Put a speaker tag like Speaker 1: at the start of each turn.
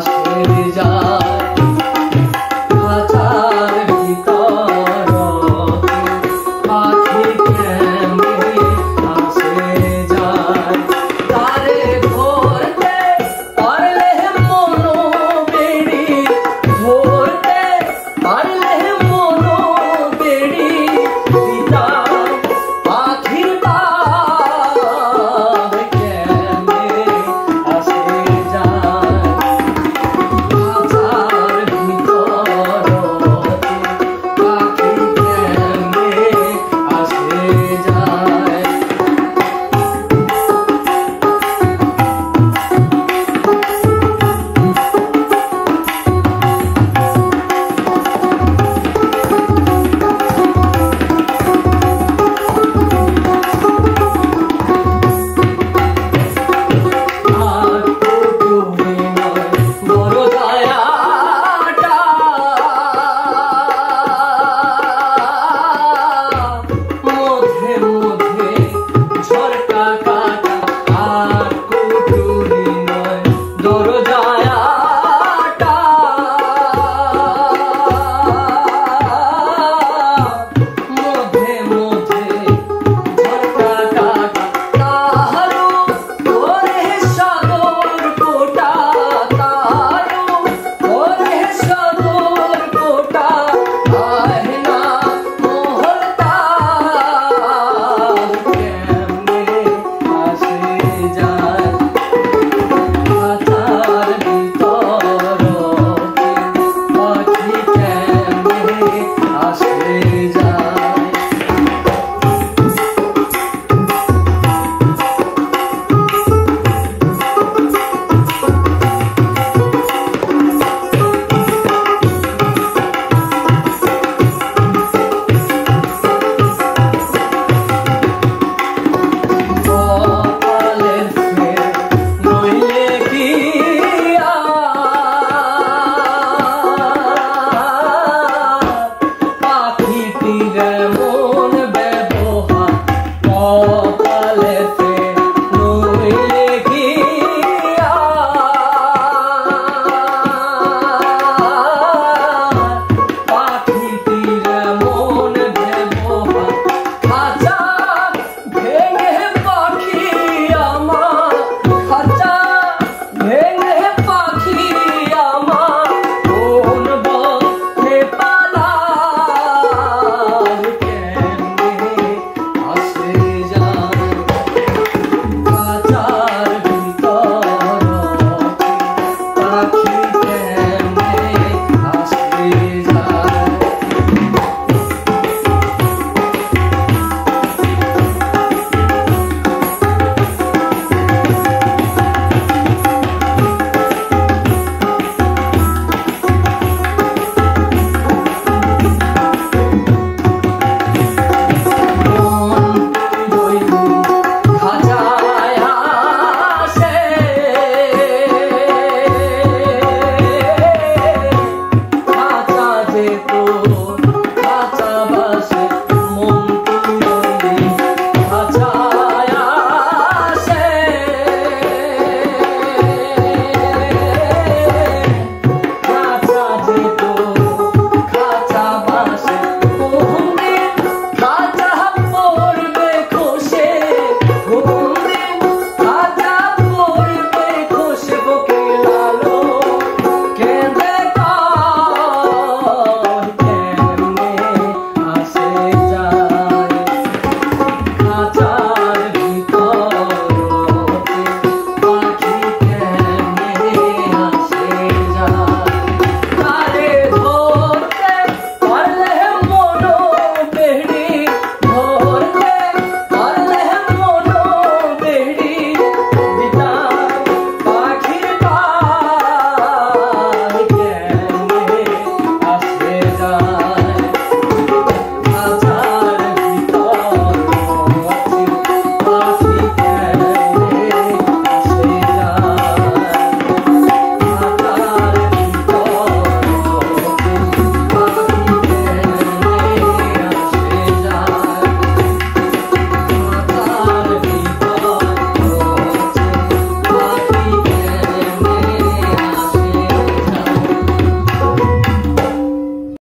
Speaker 1: Sĩ giáo